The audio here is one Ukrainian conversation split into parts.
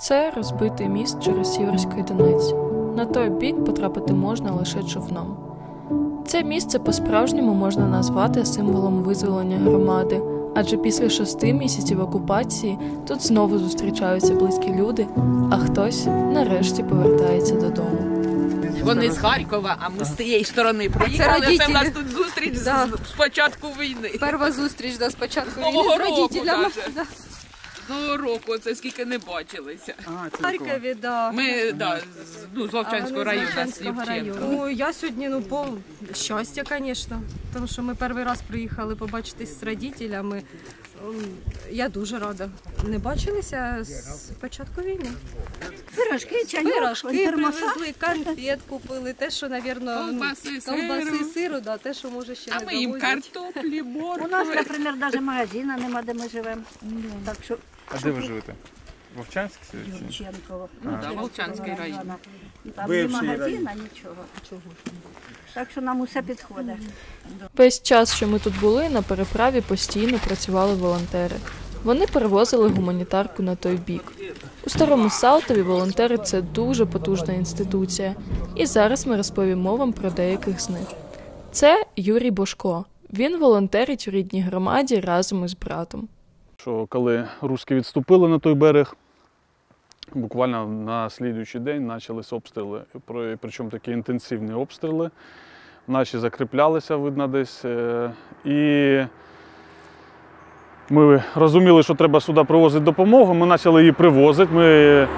Це розбитий міст через Сіверський Донець. На той бік потрапити можна лише човном. Це місце по-справжньому можна назвати символом визволення громади, адже після шести місяців окупації тут знову зустрічаються близькі люди, а хтось нарешті повертається додому. Вони з Харкова, а ми з тієї сторони приїхали. Це, родителі. в нас тут зустріч з- Да. з, початку війни. Перша зустріч да, спочатку Нового війни з року родителями. Нового року, це скільки не бачилися. В Харкові, да. Ми да, з, ну, з Вовчанського А вони з району, з Лівченка. району. Ну, я сьогодні ну, пол щастя, звісно. Тому що ми перший раз приїхали побачитись з родителями. М, Я дуже рада. Не бачилися з початку війни. Пирожки, чайок, Пирожки термоса. привезли, конфет купили, те, що, навірно, Ковбаси, ковбаси, сиру. сиру, да, те, що може ще А не ми їм довозять. картоплі, У нас, моркви. наприклад, навіть магазину нема, де ми живемо. Так що А де ви живете? Вовчанськ? чи- Юрченково. Ну, да, Волчанський район. Там ні магазина, нічого. Так що нам усе підходить. Весь час, що ми тут були, на переправі постійно працювали волонтери. Вони перевозили гуманітарку на той бік. У старому Салтові волонтери це дуже потужна інституція, і зараз ми розповімо вам про деяких з них. Це Юрій Бошко. Він волонтерить у рідній громаді разом із братом. Що коли русські відступили на той берег, буквально на слідуючий день почалися обстріли. Причому такі інтенсивні обстріли. Наші закріплялися, видно, десь. е, І ми розуміли, що треба сюди привозити допомогу. Ми почали її привозити. Ми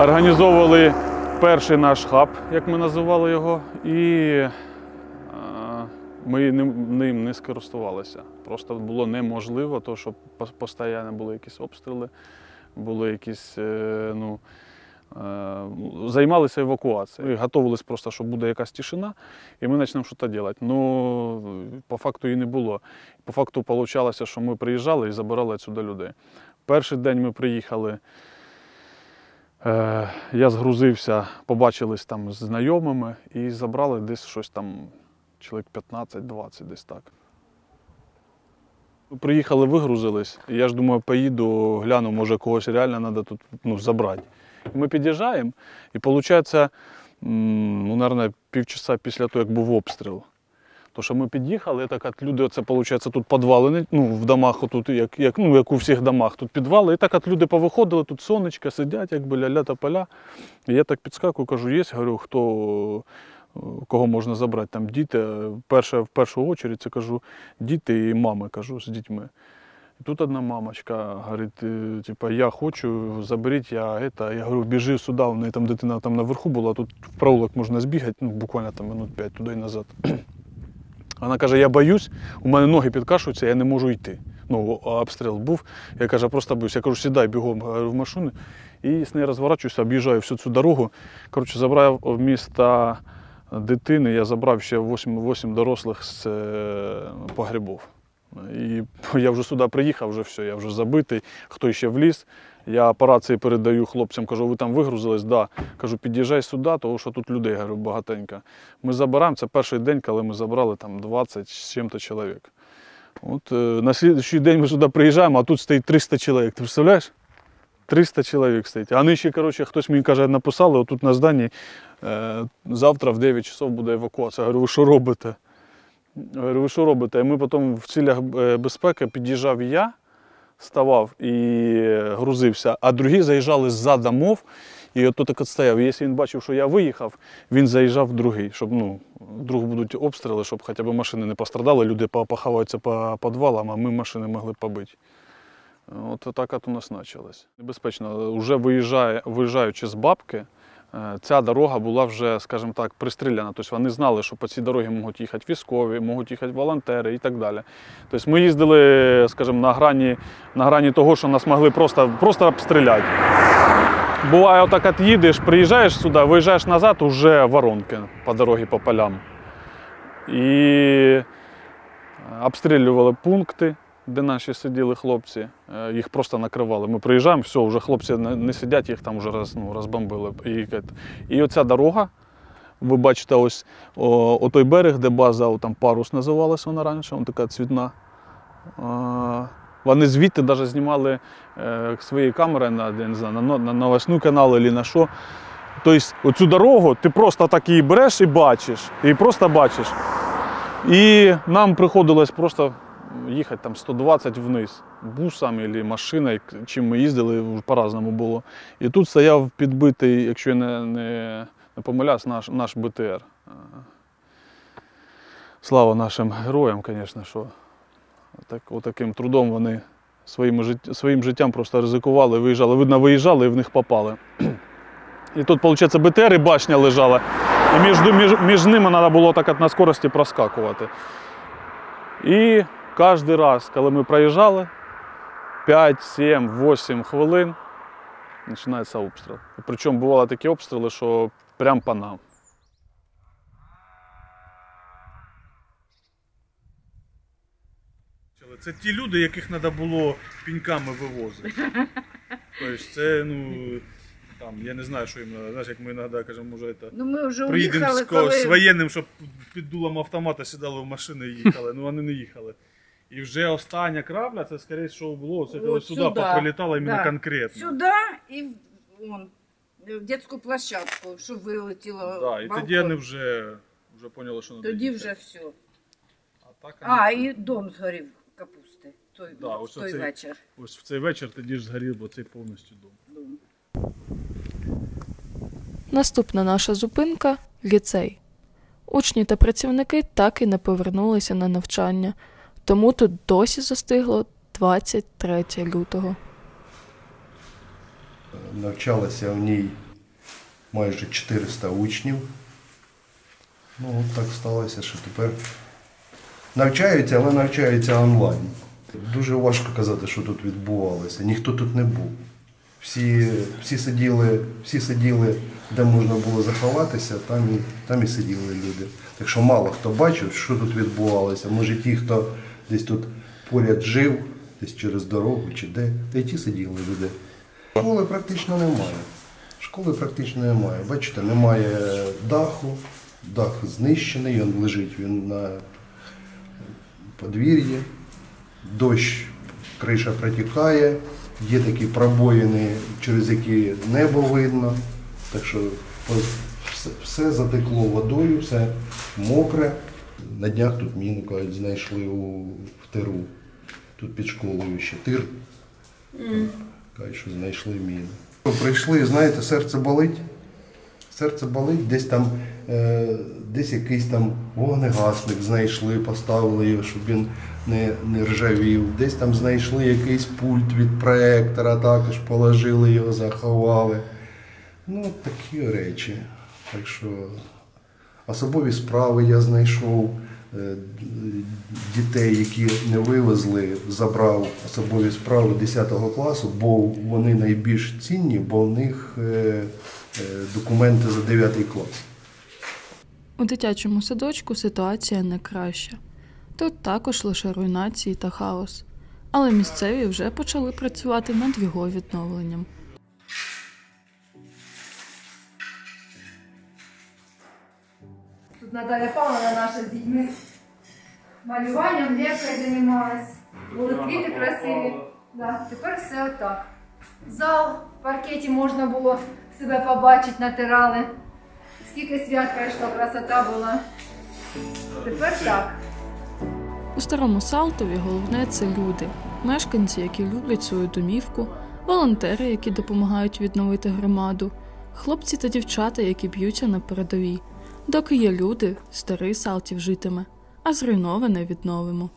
організовували перший наш хаб, як ми називали його. І е, ми ним не скористувалися. Просто було неможливо, тому що постійно були якісь обстріли, були якісь. е, Ну, е, займалися евакуацією. Готувалися просто, що буде якась тишина, і ми почнемо щось робити. Ну, по факту її не було. По факту вийшло, що ми приїжджали і забирали відсюди людей. Перший день ми приїхали. Е, я згрузився, побачились там з знайомими і забрали десь щось там чоловік 15-20 десь так. Приїхали, вигрузились. Я ж думаю, поїду, гляну, може когось реально треба тут ну, забрати. І ми під'їжджаємо, і виходить, ну, мабуть, півчаса після того, як був обстріл. То, що ми під'їхали, так от люди, це виходить, тут підвали, ну, в домах, отут, як, як, ну, як у всіх домах, тут підвали. І так от люди повиходили, тут сонечко, сидять, якби ля-ля та поля. І я так підскакую, кажу, є, говорю, хто, кого можна забрати, там діти. Перше, в першу чергу це кажу, діти і мами, кажу, з дітьми. І тут одна мамочка говорить, е, типа, я хочу, заберіть, я это, я говорю, біжи сюди, у неї там дитина там наверху була, тут в проволок можна збігати, ну, буквально там минут 5 туди і назад. Вона каже, я боюсь, у мене ноги підкашуються, я не можу йти. Ну, обстріл був. Я кажу, просто боюсь. Я кажу, сідай бігом в машину. І з нею розворачуюся, об'їжджаю всю цю дорогу. Коротше, забрав міста дитини, я забрав ще 8, 8 дорослих з е, погребов. І я вже сюди приїхав, вже все, я вже забитий, хто ще вліз. Я по рації передаю хлопцям, кажу, ви там вигрузились? Да. Кажу, під'їжджай сюди, тому що тут людей говорю, багатенько. Ми забираємо, це перший день, коли ми забрали там 20 з чим-то чоловік. От, е, на слідчий день ми сюди приїжджаємо, а тут стоїть 300 чоловік. Ти представляєш? 300 чоловік стоїть. А вони ще, коротше, хтось мені каже, написали, отут на зданні, е, завтра в 9 часов буде евакуація. Я говорю, ви що робите? Я говорю, ви що робите? І ми потім в цілях е, безпеки під'їжджав я, ставав і е, грузився, а другі заїжджали за домов. І от так от стояв. Якщо він бачив, що я виїхав, він заїжджав в другий, щоб ну, вдруг будуть обстріли, щоб хоча б машини не пострадали, люди по- поховаються по підвалам, а ми машини могли побити. От так от у нас почалось. Небезпечно. Уже виїжджає, виїжджаючи з бабки, е, ця дорога була вже, скажімо так, пристріляна. Тобто вони знали, що по цій дорозі можуть їхати військові, можуть їхати волонтери і так далі. Тобто ми їздили, скажімо, на грані, на грані того, що нас могли просто, просто обстріляти. Буває, отак от їдеш, приїжджаєш сюди, виїжджаєш назад, уже воронки по дорозі, по полям. І обстрілювали пункти, де наші сиділи хлопці, е, їх просто накривали. Ми приїжджаємо, все, вже хлопці не сидять, їх там вже роз, ну, розбомбили. І, і оця дорога, ви бачите, ось о, о той берег, де база, там парус називалась вона раніше, вона така цвітна. Вони звідти навіть знімали е, своєю камерою на, я не знаю, на, на канал або на що. Тобто оцю дорогу ти просто так її береш і бачиш. І просто бачиш. І нам приходилось просто їхати там 120 вниз бусом або машиною, чим ми їздили, по-разному було. І тут стояв підбитий, якщо я не, не, не помиляюсь, наш, наш БТР. Слава нашим героям, звісно, що так, отаким трудом вони своїм, своїм життям просто ризикували, виїжджали. Видно, виїжджали і в них попали. І тут, виходить, БТР і башня лежала. І між, між, між ними треба було так на скорості проскакувати. І кожен раз, коли ми проїжджали, 5, 7, 8 хвилин починається обстріл. Причому бували такі обстріли, що прямо по нам. Це ті люди, яких треба було піньками вивозити. Тобто це, ну, там, я не знаю, що їм треба. Знаєш, як ми іноді кажемо, може, це, Ну ми вже приїдемо уїхали, з, ко- з воєнним, щоб під дулом автомата сідали в машину і їхали. Ну вони не їхали. І вже остання крабля, це скоріше, що було, це коли От сюди сюди. поприлітало іменно Да. конкретно. Сюди і вон, в дитячу площадку, що вилетіло. Да, і балкон. тоді вони вже, вже поняли, що треба Тоді їхати. вже все. А, так, А, і дом згорів капусти. Той, Да, ось той оцей. вечір. ось в цей вечір тоді ж згорів, бо цей повністю дом. Дом. Наступна наша зупинка ліцей. Учні та працівники так і не повернулися на навчання, тому тут досі застигло 23 лютого. Навчалося в ній майже 400 учнів. Ну, от так сталося, що тепер навчаються, але навчаються онлайн. Дуже важко казати, що тут відбувалося. Ніхто тут не був. Всі, всі, сиділи, всі сиділи, де можна було заховатися, там і, там і сиділи люди. Так що мало хто бачив, що тут відбувалося. Може ті, хто десь тут поряд жив, десь через дорогу чи де, та й ті сиділи люди. Школи практично немає. Школи практично немає. Бачите, немає даху, дах знищений, він лежить він на подвір'ї, дощ, криша протікає, є такі пробоїни, через які небо видно. Так що все, затекло водою, все мокре. На днях тут міну кажуть, знайшли у в тиру. Тут під школою ще тир. Кажуть, що знайшли міни. Прийшли, знаєте, серце болить. Серце болить, десь там, е, десь якийсь там вогнегасник знайшли, поставили його, щоб він не, не ржавів. Десь там знайшли якийсь пульт від проектора, також положили його, заховали. Ну, такі речі. Так що особові справи я знайшов. е, Дітей, які не вивезли, забрав особові справи 10 класу, бо вони найбільш цінні, бо в них е, е, документи за 9 клас. У дитячому садочку ситуація не краща. Тут також лише руйнації та хаос. Але місцеві вже почали працювати над його відновленням. Наталя Павловна наша з дітьми малюванням, лепкою займалась. Були квіти красиві. Да, тепер все отак. Зал в паркеті можна було себе побачити, натирали. Скільки свят пройшло, красота була. Тепер так. У старому Салтові головне це люди, мешканці, які люблять свою домівку, волонтери, які допомагають відновити громаду, хлопці та дівчата, які б'ються на передовій. Доки є люди, старий Салтів житиме, а зруйноване відновимо.